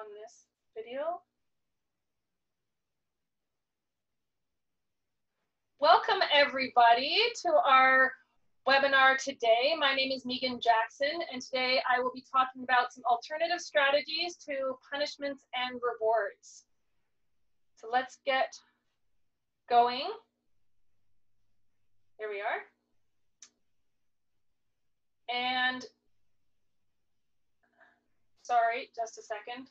on this video. Welcome everybody to our webinar today. My name is Meaghan Jackson and today I will be talking about some alternative strategies to punishments and rewards. So let's get going. Here we are. And sorry, just a second.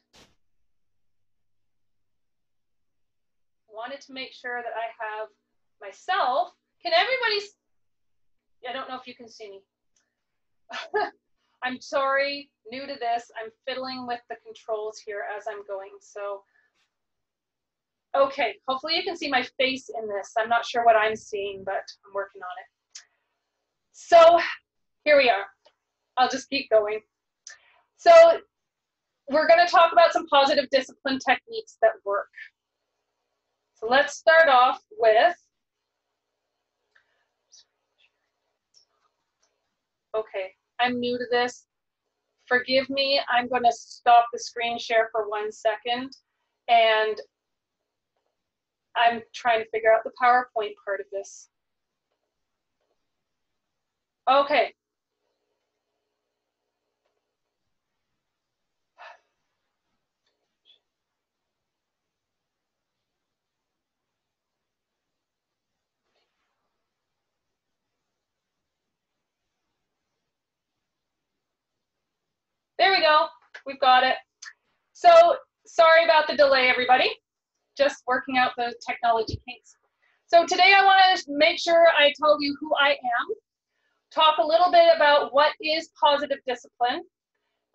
Wanted to make sure that I have myself. Can everybody, I don't know if you can see me. I'm sorry, new to this. I'm fiddling with the controls here as I'm going. So, okay, hopefully you can see my face in this. I'm not sure what I'm seeing, but I'm working on it. So here we are. I'll just keep going. So we're going to talk about some positive discipline techniques that work. So let's start off with, okay, I'm new to this. Forgive me, I'm going to stop the screen share for one second and I'm trying to figure out the PowerPoint part of this. Okay, There we go. We've got it. So sorry about the delay, everybody. Just working out the technology kinks. So today I want to make sure I tell you who I am, talk a little bit about what is positive discipline,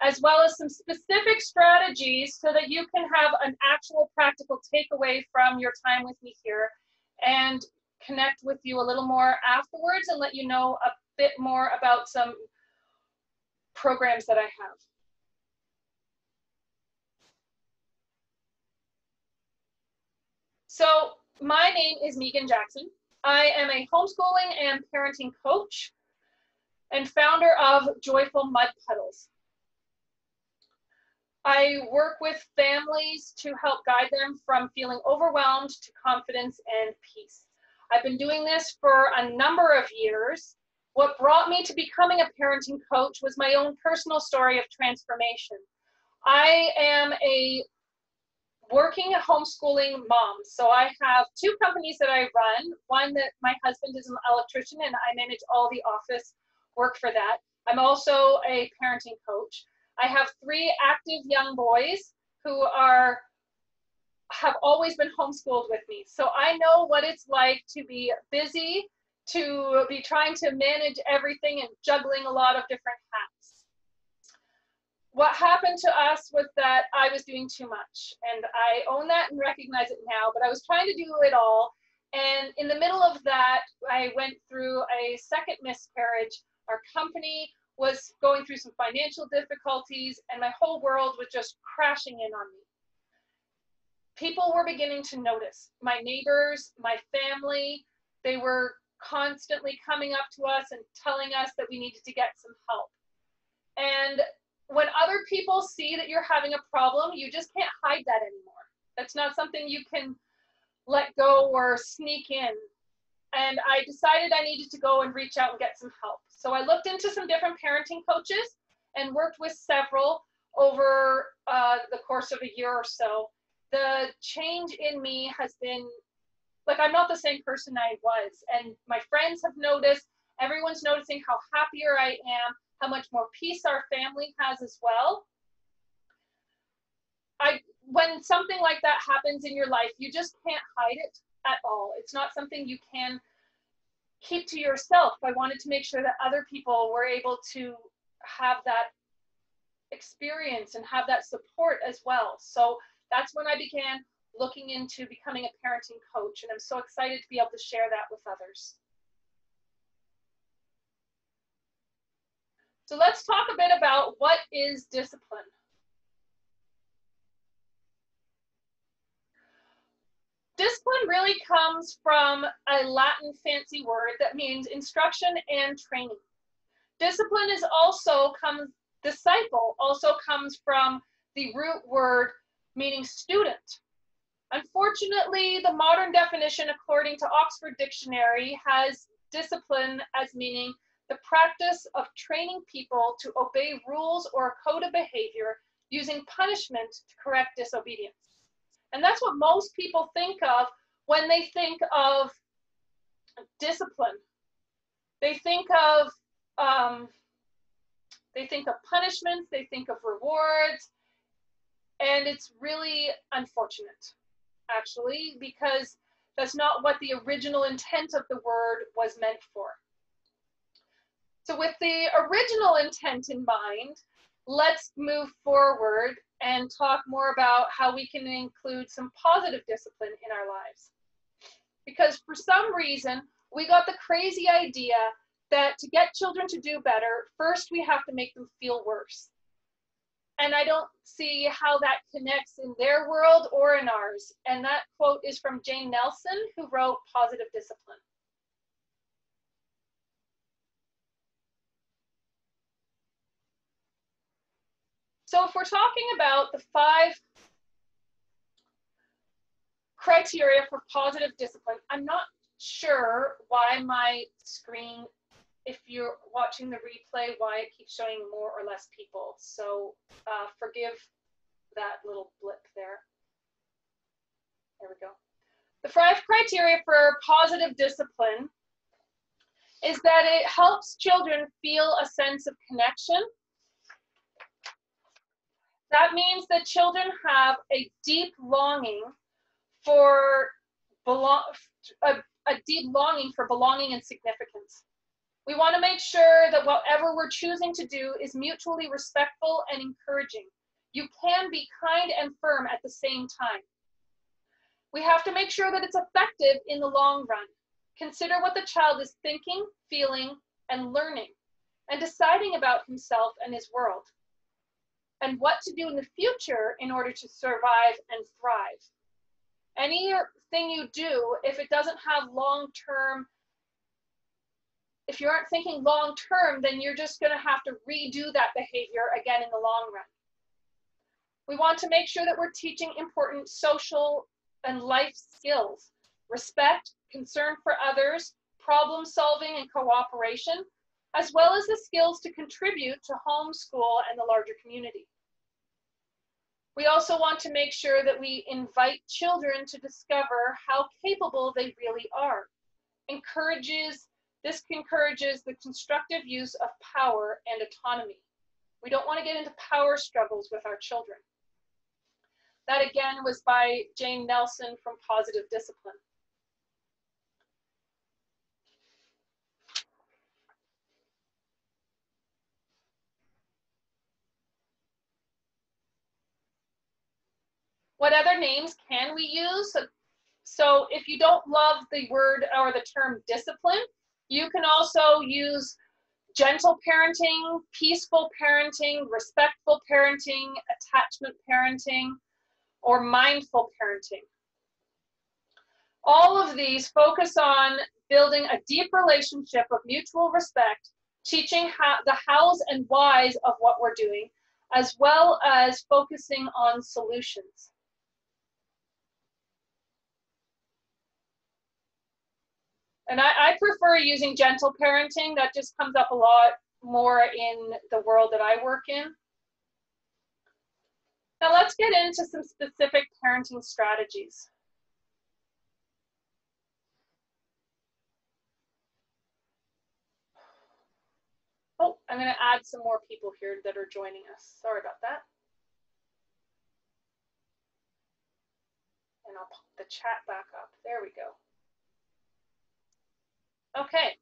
as well as some specific strategies so that you can have an actual practical takeaway from your time with me here and connect with you a little more afterwards and let you know a bit more about some programs that I have. So my name is Meaghan Jackson. I am a homeschooling and parenting coach and founder of Joyful Mud Puddles. I work with families to help guide them from feeling overwhelmed to confidence and peace. I've been doing this for a number of years. What brought me to becoming a parenting coach was my own personal story of transformation. I am a working at homeschooling mom. So I have two companies that I run. One that my husband is an electrician and I manage all the office work for that. I'm also a parenting coach. I have three active young boys who are have always been homeschooled with me. So I know what it's like to be busy, to be trying to manage everything and juggling a lot of different hats what happened to us was that I was doing too much. And I own that and recognize it now, but I was trying to do it all. And in the middle of that, I went through a second miscarriage. Our company was going through some financial difficulties, and my whole world was just crashing in on me. People were beginning to notice. My neighbors, my family, they were constantly coming up to us and telling us that we needed to get some help. And when other people see that you're having a problem, you just can't hide that anymore. That's not something you can let go or sneak in. And I decided I needed to go and reach out and get some help. So I looked into some different parenting coaches and worked with several over uh, the course of a year or so. The change in me has been like I'm not the same person I was. And my friends have noticed, everyone's noticing how happier I am how much more peace our family has as well. I when something like that happens in your life, you just can't hide it at all. It's not something you can keep to yourself. I wanted to make sure that other people were able to have that experience and have that support as well. So that's when I began looking into becoming a parenting coach, and I'm so excited to be able to share that with others. So let's talk a bit about what is discipline. Discipline really comes from a Latin fancy word that means instruction and training. Discipline is also comes disciple also comes from the root word meaning student. Unfortunately, the modern definition, according to Oxford Dictionary, has discipline as meaning the practice of training people to obey rules or a code of behavior using punishment to correct disobedience. And that's what most people think of when they think of discipline. They think of um, they think of punishments, they think of rewards, and it's really unfortunate, actually, because that's not what the original intent of the word was meant for. So with the original intent in mind, let's move forward and talk more about how we can include some positive discipline in our lives. Because for some reason, we got the crazy idea that to get children to do better, first we have to make them feel worse. And I don't see how that connects in their world or in ours. And that quote is from Jane Nelsen, who wrote Positive Discipline. So if we're talking about the five criteria for positive discipline, I'm not sure why my screen, if you're watching the replay, why it keeps showing more or less people. So uh, forgive that little blip there. There we go. The five criteria for positive discipline is that it helps children feel a sense of connection that means that children have a deep longing for belong, a, a deep longing for belonging and significance. We want to make sure that whatever we're choosing to do is mutually respectful and encouraging. You can be kind and firm at the same time. We have to make sure that it's effective in the long run. Consider what the child is thinking, feeling, and learning, and deciding about himself and his world and what to do in the future in order to survive and thrive. Anything you do, if it doesn't have long term, if you aren't thinking long term, then you're just going to have to redo that behavior again in the long run. We want to make sure that we're teaching important social and life skills respect, concern for others, problem solving, and cooperation, as well as the skills to contribute to home, school, and the larger community. We also want to make sure that we invite children to discover how capable they really are. Encourages, this encourages the constructive use of power and autonomy. We don't want to get into power struggles with our children. That again was by Jane Nelsen from Positive Discipline. What other names can we use? So, so if you don't love the word or the term discipline, you can also use gentle parenting, peaceful parenting, respectful parenting, attachment parenting, or mindful parenting. All of these focus on building a deep relationship of mutual respect, teaching how, the hows and whys of what we're doing, as well as focusing on solutions. And I, I prefer using gentle parenting. That just comes up a lot more in the world that I work in. Now let's get into some specific parenting strategies. Oh, I'm going to add some more people here that are joining us. Sorry about that. And I'll pop the chat back up. There we go. Okay.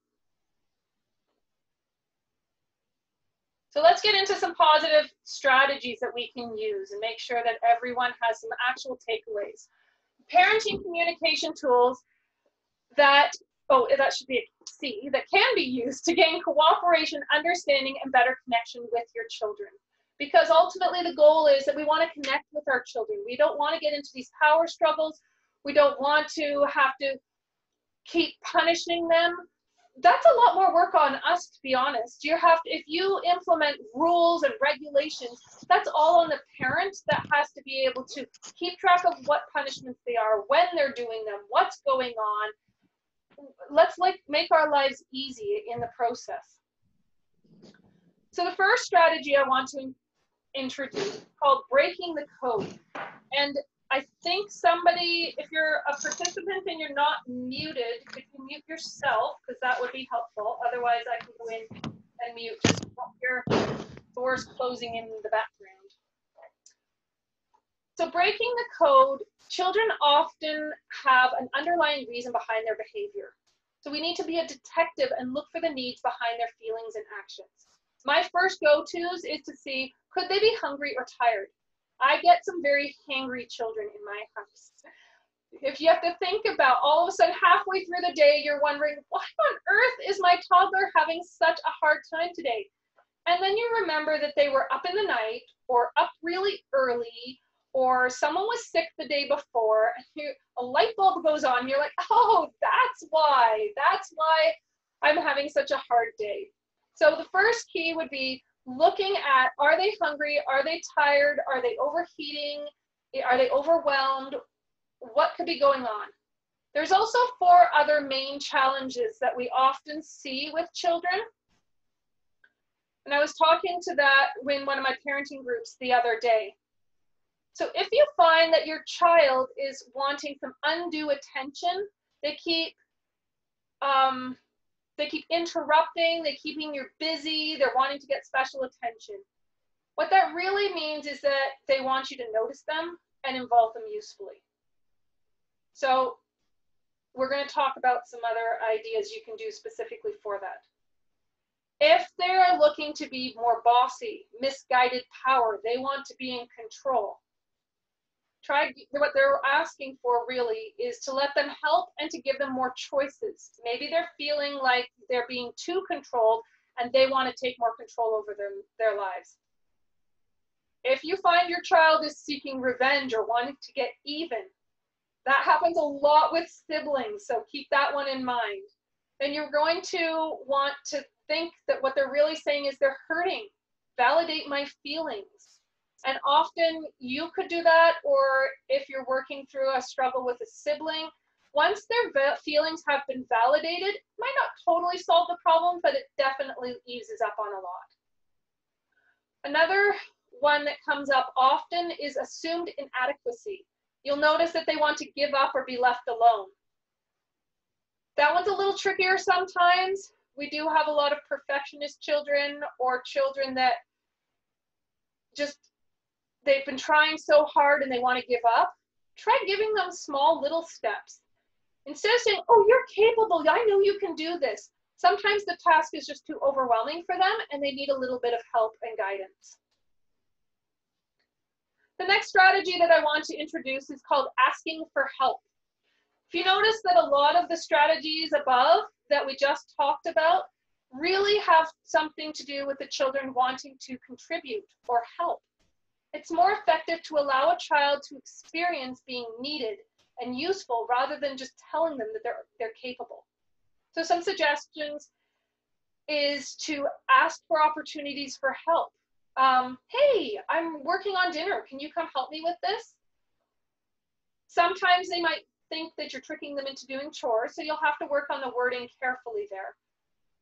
So let's get into some positive strategies that we can use and make sure that everyone has some actual takeaways. Parenting communication tools that, oh, that should be a C, that can be used to gain cooperation, understanding, and better connection with your children. Because ultimately the goal is that we want to connect with our children. We don't want to get into these power struggles. We don't want to have to keep punishing them that's a lot more work on us to be honest. You have to if you implement rules and regulations that's all on the parent that has to be able to keep track of what punishments they are when they're doing them what's going on. Let's like make our lives easy in the process. So the first strategy i want to introduce called breaking the code. And I think somebody, if you're a participant and you're not muted, could you mute yourself? Because that would be helpful. Otherwise, I can go in and mute. Just hear doors closing in the background. So breaking the code, children often have an underlying reason behind their behavior. So we need to be a detective and look for the needs behind their feelings and actions. My first go-tos is to see, could they be hungry or tired? I get some very hangry children in my house. If you have to think about all of a sudden halfway through the day, you're wondering, why on earth is my toddler having such a hard time today? And then you remember that they were up in the night or up really early or someone was sick the day before and a light bulb goes on you're like oh that's why that's why i'm having such a hard day so the first key would be looking at are they hungry? Are they tired? Are they overheating? Are they overwhelmed? What could be going on? There's also four other main challenges that we often see with children. And I was talking to that in one of my parenting groups the other day. So if you find that your child is wanting some undue attention, they keep um, they keep interrupting, they're keeping you busy, they're wanting to get special attention. What that really means is that they want you to notice them and involve them usefully. So we're going to talk about some other ideas you can do specifically for that. If they're looking to be more bossy, misguided power, they want to be in control, try what they're asking for really is to let them help and to give them more choices. Maybe they're feeling like they're being too controlled and they want to take more control over their, their lives. If you find your child is seeking revenge or wanting to get even that happens a lot with siblings so keep that one in mind. Then you're going to want to think that what they're really saying is they're hurting. Validate my feelings and often you could do that, or if you're working through a struggle with a sibling, once their feelings have been validated, might not totally solve the problem, but it definitely eases up on a lot. Another one that comes up often is assumed inadequacy. You'll notice that they want to give up or be left alone. That one's a little trickier sometimes. We do have a lot of perfectionist children or children that just they've been trying so hard and they want to give up, try giving them small little steps. Instead of saying, oh, you're capable, I know you can do this. Sometimes the task is just too overwhelming for them and they need a little bit of help and guidance. The next strategy that I want to introduce is called asking for help. If you notice that a lot of the strategies above that we just talked about really have something to do with the children wanting to contribute or help. It's more effective to allow a child to experience being needed and useful rather than just telling them that they're, they're capable. So some suggestions is to ask for opportunities for help. Um, hey, I'm working on dinner. Can you come help me with this? Sometimes they might think that you're tricking them into doing chores, so you'll have to work on the wording carefully there.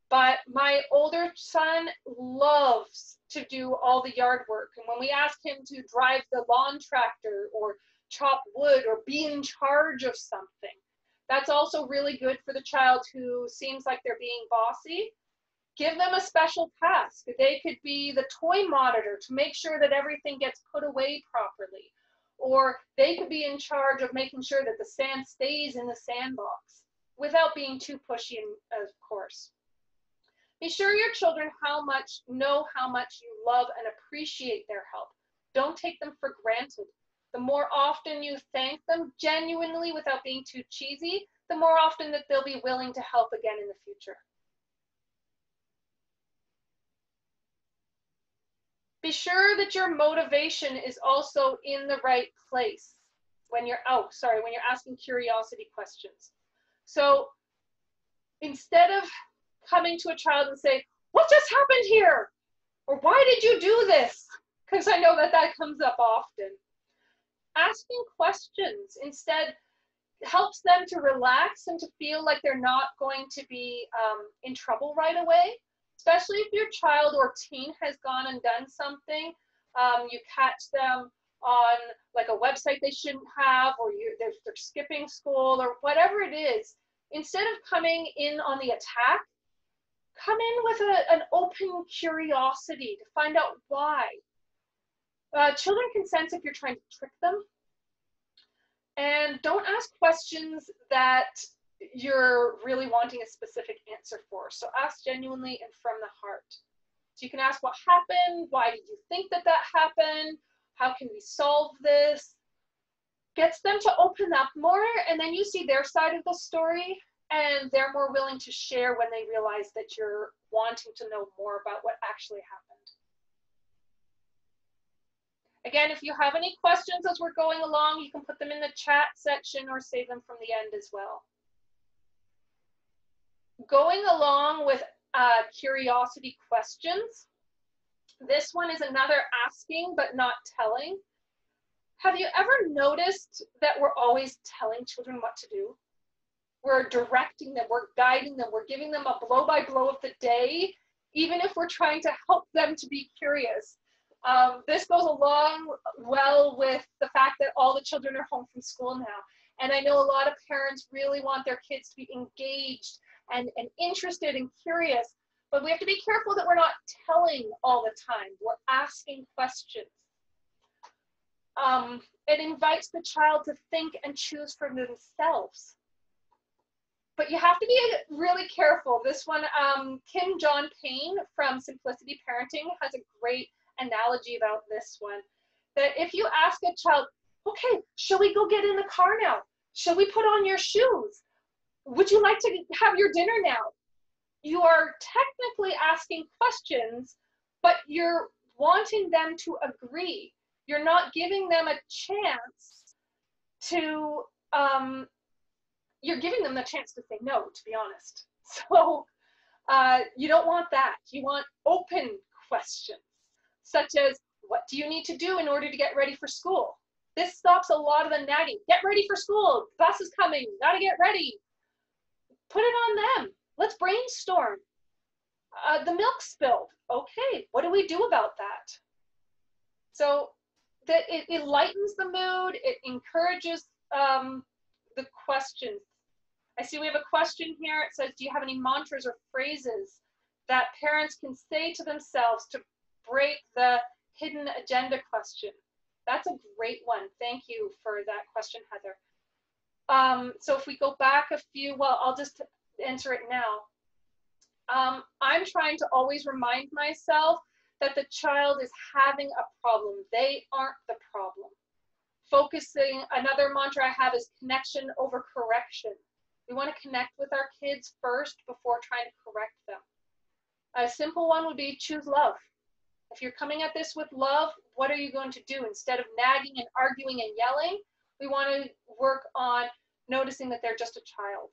But my older son loves to do all the yard work. And when we ask him to drive the lawn tractor or chop wood or be in charge of something, that's also really good for the child who seems like they're being bossy. Give them a special task. They could be the toy monitor to make sure that everything gets put away properly. Or they could be in charge of making sure that the sand stays in the sandbox without being too pushy, of course. Be sure your children how much know how much you love and appreciate their help. Don't take them for granted. The more often you thank them genuinely without being too cheesy, the more often that they'll be willing to help again in the future. Be sure that your motivation is also in the right place when you're, oh, sorry, when you're asking curiosity questions. So instead of coming to a child and saying, what just happened here? Or why did you do this? Because I know that that comes up often. Asking questions instead helps them to relax and to feel like they're not going to be um, in trouble right away. Especially if your child or teen has gone and done something, um, you catch them on like a website they shouldn't have, or you, they're, they're skipping school, or whatever it is. Instead of coming in on the attack, come in with a, an open curiosity to find out why. Uh, children can sense if you're trying to trick them. And don't ask questions that you're really wanting a specific answer for. So ask genuinely and from the heart. So you can ask what happened, why did you think that that happened, how can we solve this? Gets them to open up more, and then you see their side of the story, and they're more willing to share when they realize that you're wanting to know more about what actually happened. Again, if you have any questions as we're going along, you can put them in the chat section or save them from the end as well. Going along with uh, curiosity questions, this one is another asking but not telling. Have you ever noticed that we're always telling children what to do? We're directing them, we're guiding them, we're giving them a blow by blow of the day, even if we're trying to help them to be curious. Um, this goes along well with the fact that all the children are home from school now. And I know a lot of parents really want their kids to be engaged and, and interested and curious. But we have to be careful that we're not telling all the time. We're asking questions. Um, it invites the child to think and choose for themselves. But you have to be really careful. This one, um, Kim John Payne from Simplicity Parenting has a great analogy about this one. That if you ask a child, okay, shall we go get in the car now? Shall we put on your shoes? Would you like to have your dinner now? you are technically asking questions, but you're wanting them to agree. You're not giving them a chance to, um, you're giving them the chance to say no, to be honest. So uh, you don't want that. You want open questions, such as, what do you need to do in order to get ready for school? This stops a lot of the nagging. Get ready for school. Bus is coming. Gotta get ready. Put it on them Let's brainstorm. Uh, the milk spilled. Okay, what do we do about that? So that it, it lightens the mood, it encourages um, the questions. I see we have a question here. It says, do you have any mantras or phrases that parents can say to themselves to break the hidden agenda question? That's a great one. Thank you for that question, Heather. Um, so if we go back a few, well, I'll just enter it now. Um, I'm trying to always remind myself that the child is having a problem. They aren't the problem. Focusing, another mantra I have is connection over correction. We want to connect with our kids first before trying to correct them. A simple one would be choose love. If you're coming at this with love, what are you going to do? Instead of nagging and arguing and yelling, we want to work on noticing that they're just a child.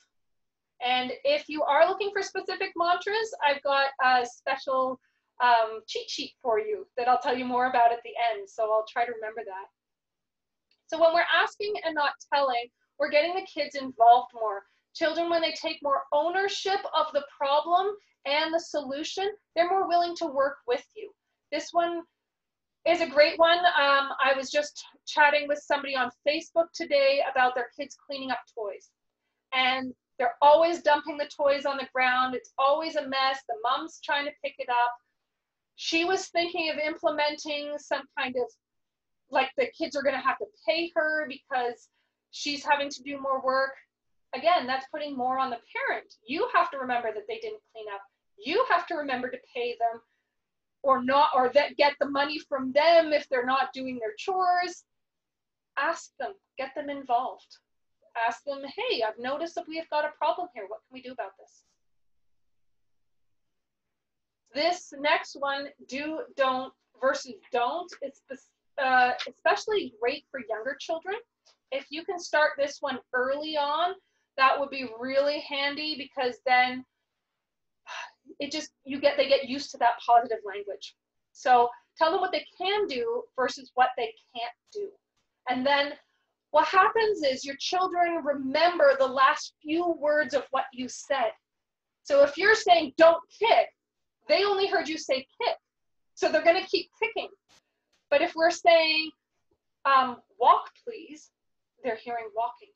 And if you are looking for specific mantras, I've got a special um, cheat sheet for you that I'll tell you more about at the end. So I'll try to remember that. So when we're asking and not telling, we're getting the kids involved more. Children, when they take more ownership of the problem and the solution, they're more willing to work with you. This one is a great one. Um, I was just chatting with somebody on Facebook today about their kids cleaning up toys. And they're always dumping the toys on the ground. It's always a mess. The mom's trying to pick it up. She was thinking of implementing some kind of like the kids are going to have to pay her because she's having to do more work. Again, that's putting more on the parent. You have to remember that they didn't clean up. You have to remember to pay them or not or that get the money from them if they're not doing their chores. Ask them, get them involved ask them, hey, I've noticed that we've got a problem here. What can we do about this? This next one, do, don't versus don't, it's uh, especially great for younger children. If you can start this one early on, that would be really handy because then it just you get they get used to that positive language. So tell them what they can do versus what they can't do. And then what happens is your children remember the last few words of what you said. So if you're saying don't kick they only heard you say kick. So they're going to keep kicking. But if we're saying um, walk please they're hearing walking.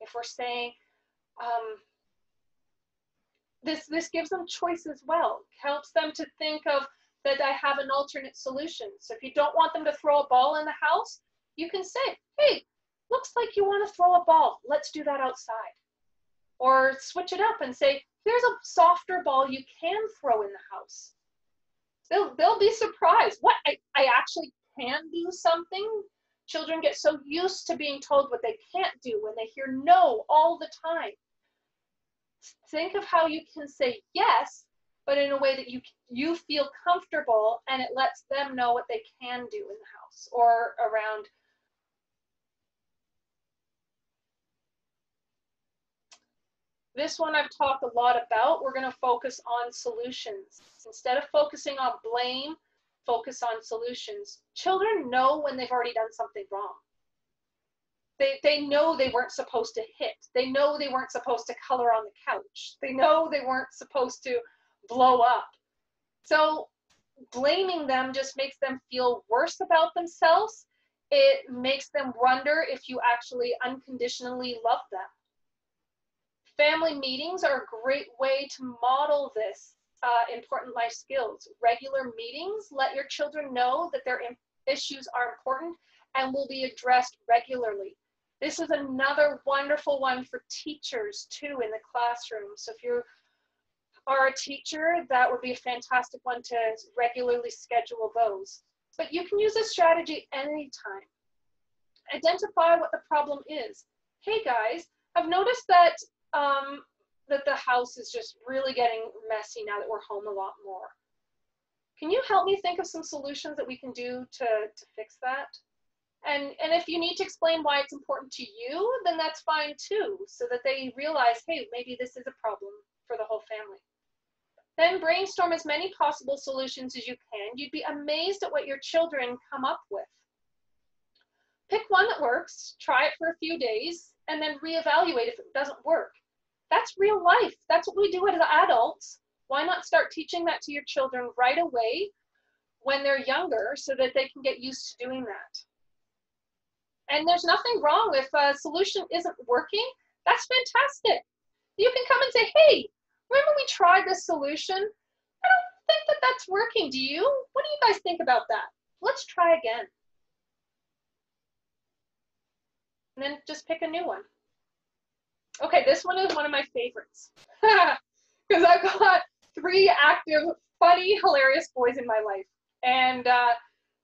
If we're saying um, this this gives them choice as well. Helps them to think of that i have an alternate solution. So if you don't want them to throw a ball in the house you can say hey looks like you want to throw a ball. Let's do that outside. Or switch it up and say here's a softer ball you can throw in the house. They'll, they'll be surprised. What I, I actually can do something? Children get so used to being told what they can't do when they hear no all the time think of how you can say yes, but in a way that you you feel comfortable and it lets them know what they can do in the house or around This one I've talked a lot about. We're going to focus on solutions. Instead of focusing on blame, focus on solutions. Children know when they've already done something wrong. They, they know they weren't supposed to hit. They know they weren't supposed to color on the couch. They know they weren't supposed to blow up. So blaming them just makes them feel worse about themselves. It makes them wonder if you actually unconditionally love them. Family meetings are a great way to model this uh, important life skills. Regular meetings let your children know that their issues are important and will be addressed regularly. This is another wonderful one for teachers too in the classroom. So if you are a teacher, that would be a fantastic one to regularly schedule those. But you can use this strategy anytime. Identify what the problem is. Hey guys, I've noticed that um, that the house is just really getting messy now that we're home a lot more. Can you help me think of some solutions that we can do to, to fix that? And, and if you need to explain why it's important to you, then that's fine too, so that they realize, hey, maybe this is a problem for the whole family. Then brainstorm as many possible solutions as you can. You'd be amazed at what your children come up with. Pick one that works, try it for a few days, and then reevaluate if it doesn't work. That's real life. That's what we do as adults. Why not start teaching that to your children right away when they're younger so that they can get used to doing that? And there's nothing wrong if a solution isn't working. That's fantastic. You can come and say, hey, remember we tried this solution? I don't think that that's working. Do you? What do you guys think about that? Let's try again. And then just pick a new one. Okay, this one is one of my favorites because I've got three active, funny, hilarious boys in my life. And uh,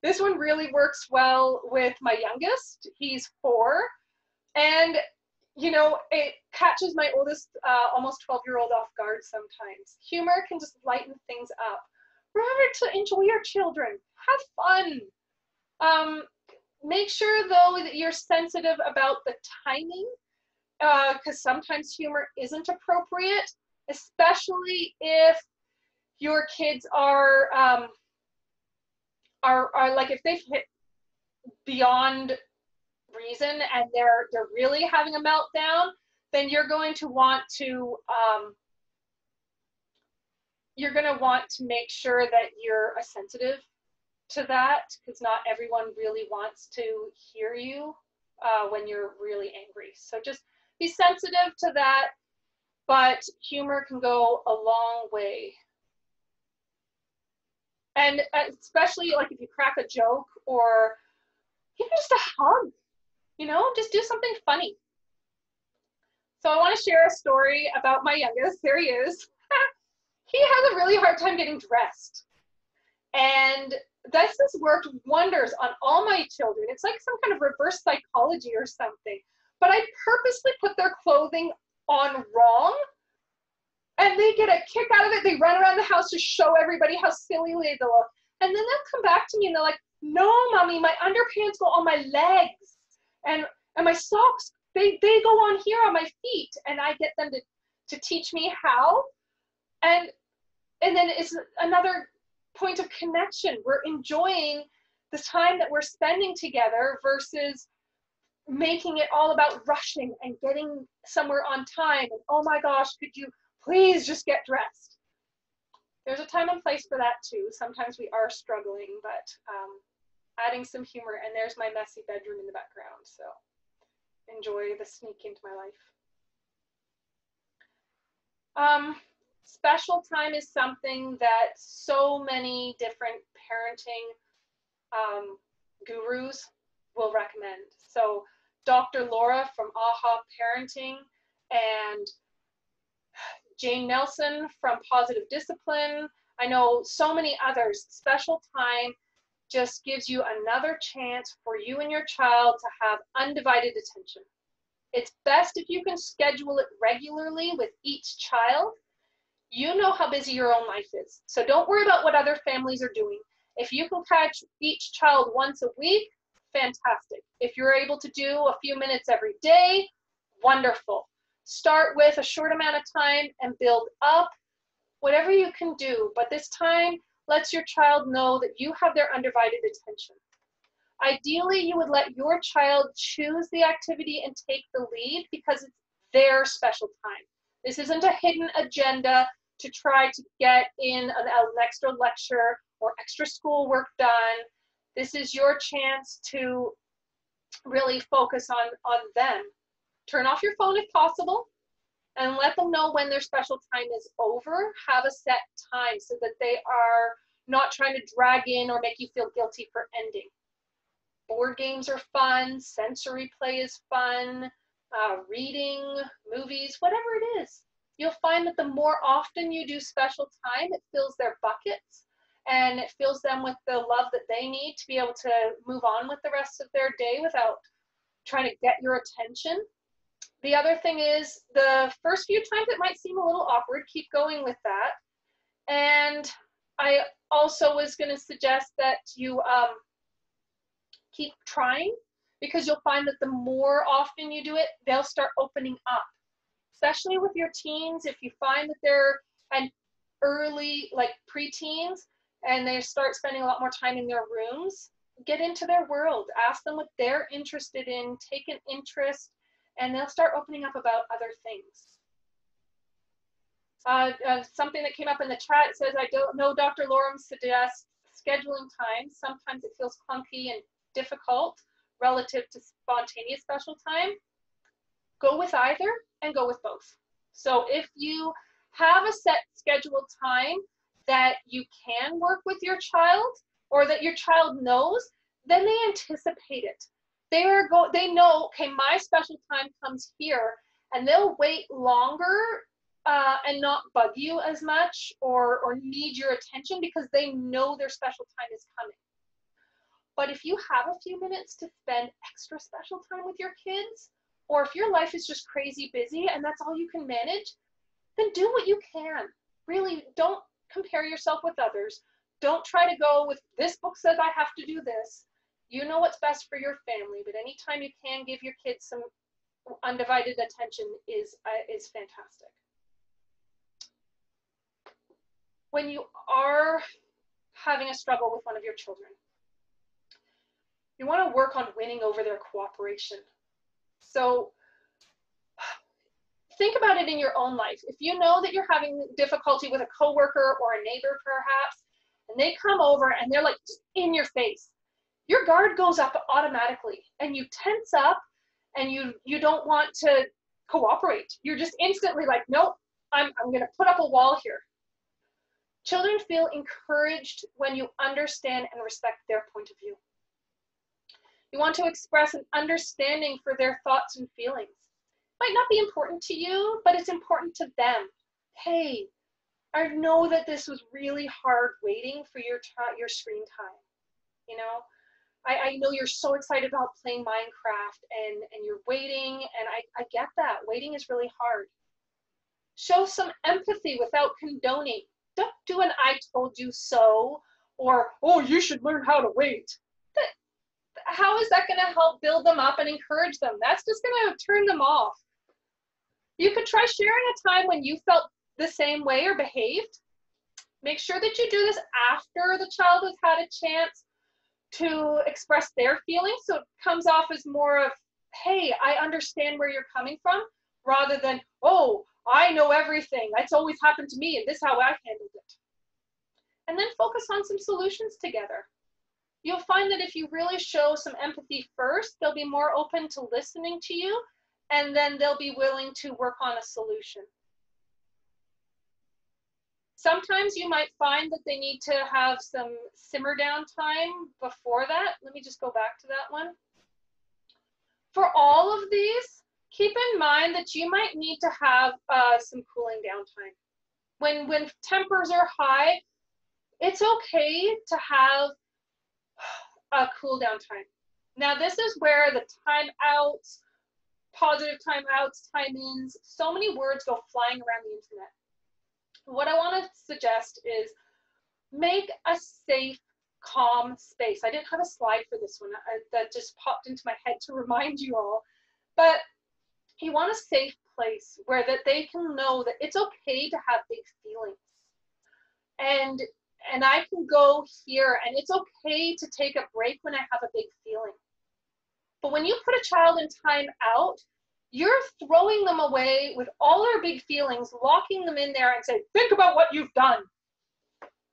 this one really works well with my youngest. He's four. And, you know, it catches my oldest, uh, almost 12 year old off guard sometimes. Humor can just lighten things up. Remember to enjoy your children, have fun. Um, make sure, though, that you're sensitive about the timing because uh, sometimes humor isn't appropriate, especially if your kids are um, are are like if they've hit beyond reason and they're they're really having a meltdown, then you're going to want to um, you're going to want to make sure that you're sensitive to that because not everyone really wants to hear you uh, when you're really angry. So just be sensitive to that, but humor can go a long way and uh, especially like if you crack a joke or even just a hug, you know, just do something funny. So I want to share a story about my youngest. There he is. he has a really hard time getting dressed. And this has worked wonders on all my children. It's like some kind of reverse psychology or something. But I purposely put their clothing on wrong and they get a kick out of it. They run around the house to show everybody how silly they look. And then they'll come back to me and they're like, no, mommy, my underpants go on my legs. And and my socks, they, they go on here on my feet. And I get them to, to teach me how. And and then it's another point of connection. We're enjoying the time that we're spending together versus making it all about rushing and getting somewhere on time. And oh my gosh, could you please just get dressed? There's a time and place for that too. Sometimes we are struggling, but um, adding some humor, and there's my messy bedroom in the background. So enjoy the sneak into my life. Um, special time is something that so many different parenting um, gurus will recommend. So Dr. Laura from AHA Parenting and Jane Nelsen from Positive Discipline. I know so many others. Special time just gives you another chance for you and your child to have undivided attention. It's best if you can schedule it regularly with each child. You know how busy your own life is. So don't worry about what other families are doing. If you can catch each child once a week, fantastic. If you're able to do a few minutes every day, wonderful. Start with a short amount of time and build up whatever you can do. But this time lets your child know that you have their undivided attention. Ideally, you would let your child choose the activity and take the lead because it's their special time. This isn't a hidden agenda to try to get in an, an extra lecture or extra schoolwork done. This is your chance to really focus on, on them. Turn off your phone if possible and let them know when their special time is over. Have a set time so that they are not trying to drag in or make you feel guilty for ending board games are fun, sensory play is fun, uh, reading, movies, whatever it is. You'll find that the more often you do special time, it fills their buckets and it fills them with the love that they need to be able to move on with the rest of their day without trying to get your attention. The other thing is the first few times it might seem a little awkward, keep going with that. And I also was going to suggest that you um, keep trying because you'll find that the more often you do it, they'll start opening up. Especially with your teens, if you find that they're and early like preteens and they start spending a lot more time in their rooms, get into their world, ask them what they're interested in, take an interest, and they'll start opening up about other things. Uh, uh, something that came up in the chat says, I don't know Dr. Lorem suggests scheduling time. Sometimes it feels clunky and difficult relative to spontaneous special time, go with either and go with both. So if you have a set scheduled time that you can work with your child or that your child knows, then they anticipate it. They are go they know, okay, my special time comes here and they'll wait longer uh, and not bug you as much or, or need your attention because they know their special time is coming. But if you have a few minutes to spend extra special time with your kids, or if your life is just crazy busy and that's all you can manage, then do what you can. Really, don't compare yourself with others. Don't try to go with this book says I have to do this. You know what's best for your family, but anytime you can give your kids some undivided attention is uh, is fantastic. When you are having a struggle with one of your children, you want to work on winning over their cooperation. So think about it in your own life. If you know that you're having difficulty with a coworker or a neighbor perhaps, and they come over and they're like in your face, your guard goes up automatically and you tense up and you you don't want to cooperate. You're just instantly like, nope, I'm, I'm going to put up a wall here. Children feel encouraged when you understand and respect their point of view. You want to express an understanding for their thoughts and feelings. It Might not be important to you, but it's important to them. Hey, I know that this was really hard waiting for your your screen time. You know, I, I know you're so excited about playing Minecraft and, and you're waiting, and I, I get that. Waiting is really hard. Show some empathy without condoning. Don't do an I told you so or, oh, you should learn how to wait how is that going to help build them up and encourage them? That's just going to turn them off. You could try sharing a time when you felt the same way or behaved. Make sure that you do this after the child has had a chance to express their feelings. So it comes off as more of, hey, I understand where you're coming from, rather than, oh, I know everything. That's always happened to me, and this is how I handled it. And then focus on some solutions together. You'll find that if you really show some empathy first, they'll be more open to listening to you, and then they'll be willing to work on a solution. Sometimes you might find that they need to have some simmer down time before that. Let me just go back to that one. For all of these, keep in mind that you might need to have uh, some cooling down time. When, when tempers are high, it's okay to have a cool down time. Now this is where the timeouts, positive timeouts, time ins, so many words go flying around the internet what I want to suggest is make a safe, calm space. I didn't have a slide for this one I, that just popped into my head to remind you all, but you want a safe place where that they can know that it's okay to have big feelings. And and I can go here and it's okay to take a break when I have a big feeling. But when you put a child in time out, you're throwing them away with all their big feelings, locking them in there and say, think about what you've done.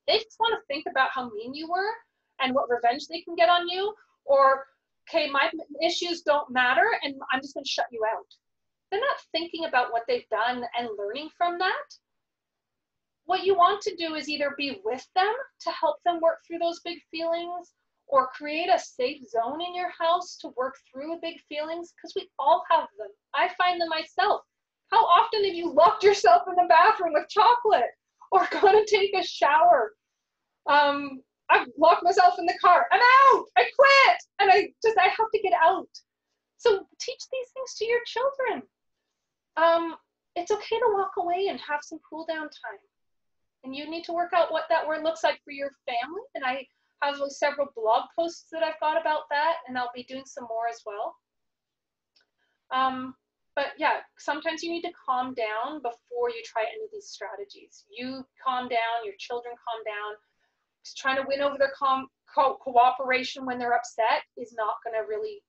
They just want to think about how mean you were and what revenge they can get on you, or, okay, my issues don't matter and I'm just going to shut you out. They're not thinking about what they've done and learning from that. What you want to do is either be with them to help them work through those big feelings or create a safe zone in your house to work through big feelings because we all have them. I find them myself. How often have you locked yourself in the bathroom with chocolate or gone to take a shower? Um, I've locked myself in the car. I'm out. I quit. And I just, I have to get out. So teach these things to your children. Um, it's okay to walk away and have some cool down time. And you need to work out what that word looks like for your family. And I have several blog posts that I've got about that, and I'll be doing some more as well. Um, but yeah, sometimes you need to calm down before you try any of these strategies. You calm down, your children calm down. Just trying to win over their co- cooperation when they're upset is not going to really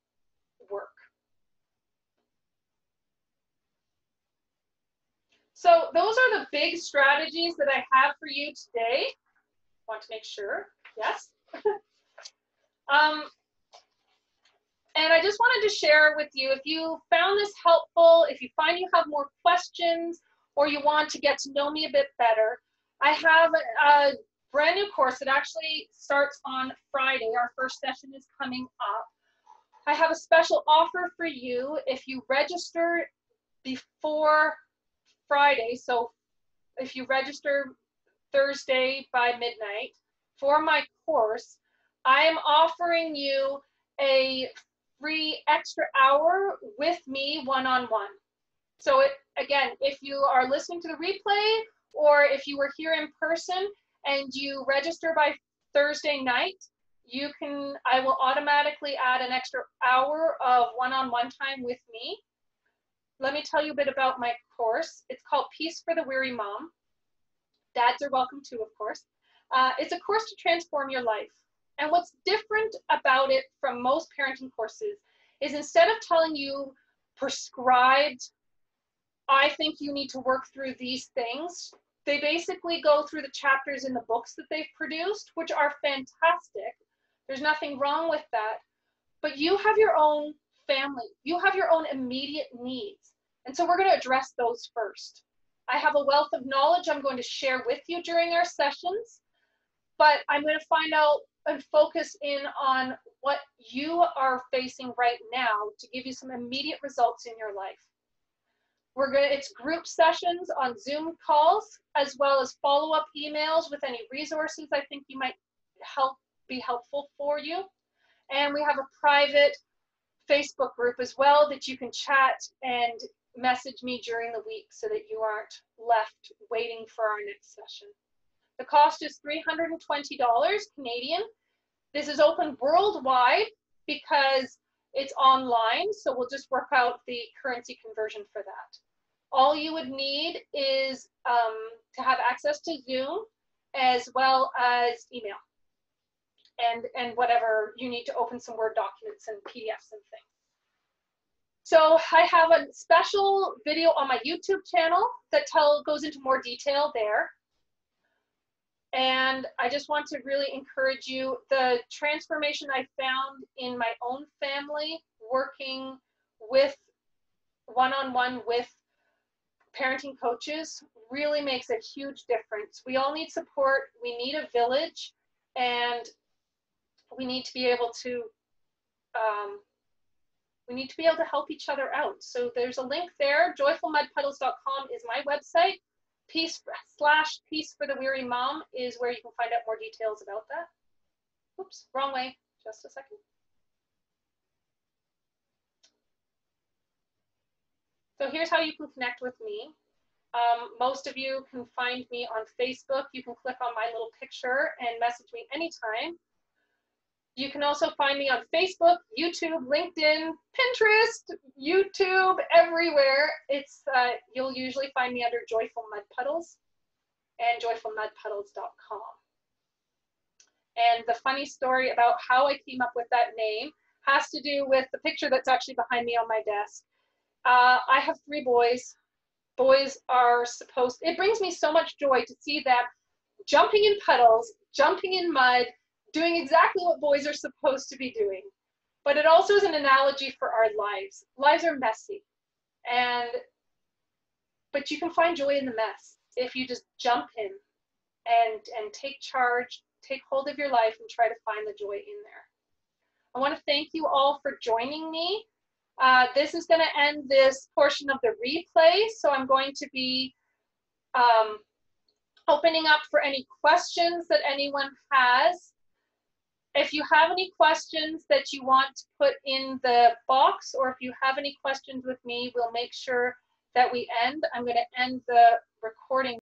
work. So those are the big strategies that I have for you today. Want to make sure, yes? um, and I just wanted to share with you, if you found this helpful, if you find you have more questions, or you want to get to know me a bit better, I have a, brand new course that actually starts on Friday. Our first session is coming up. I have a special offer for you if you register before Friday. So if you register Thursday by midnight, for my course, I am offering you a free extra hour with me one-on-one. So it, again, if you are listening to the replay or if you were here in person and you register by Thursday night, you can, I will automatically add an extra hour of one-on-one -on -one time with me. Let me tell you a bit about my course. It's called Peace for the Weary Mom. Dads are welcome too, of course. Uh, it's a course to transform your life. And what's different about it from most parenting courses is instead of telling you prescribed, I think you need to work through these things, they basically go through the chapters in the books that they've produced, which are fantastic. There's nothing wrong with that. But you have your own family, you have your own immediate needs. And so we're going to address those first. I have a wealth of knowledge I'm going to share with you during our sessions but I'm going to find out and focus in on what you are facing right now to give you some immediate results in your life. We're going to, it's group sessions on Zoom calls, as well as follow-up emails with any resources I think you might help be helpful for you. And we have a private Facebook group as well that you can chat and message me during the week so that you aren't left waiting for our next session. The cost is $320 Canadian. This is open worldwide because it's online, so we'll just work out the currency conversion for that. All you would need is um, to have access to Zoom as well as email and, and whatever you need to open some Word documents and PDFs and things. So I have a special video on my YouTube channel that tell, goes into more detail there. And I just want to really encourage you, the transformation I found in my own family, working with one-on-one with parenting coaches really makes a huge difference. We all need support. We need a village and we need to be able to um, we need to be able to help each other out. So there's a link there. Joyfulmudpuddles.com is my website. Peace slash peace for the weary mom is where you can find out more details about that. Oops, wrong way. Just a second. So here's how you can connect with me. Um, most of you can find me on Facebook. You can click on my little picture and message me anytime. You can also find me on Facebook, YouTube, LinkedIn, Pinterest, YouTube, everywhere. It's uh, you'll usually find me under Joyful Mud Puddles and joyfulmudpuddles.com. And the funny story about how I came up with that name has to do with the picture that's actually behind me on my desk. Uh, I have three boys. Boys are supposed, it brings me so much joy to see them jumping in puddles, jumping in mud, doing exactly what boys are supposed to be doing. But it also is an analogy for our lives. Lives are messy. And but you can find joy in the mess if you just jump in and and take charge, take hold of your life and try to find the joy in there. I want to thank you all for joining me. Uh, this is going to end this portion of the replay, so I'm going to be um, opening up for any questions that anyone has. If you have any questions that you want to put in the box, or if you have any questions with me, we'll make sure that we end. I'm going to end the recording